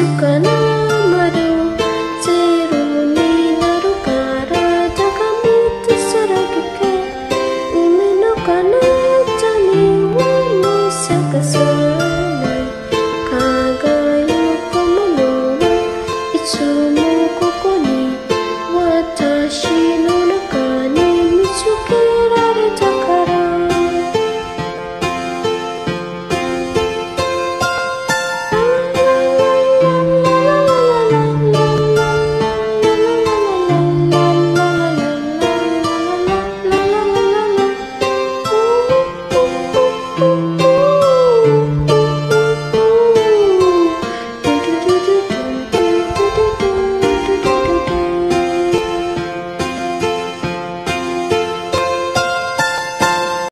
suka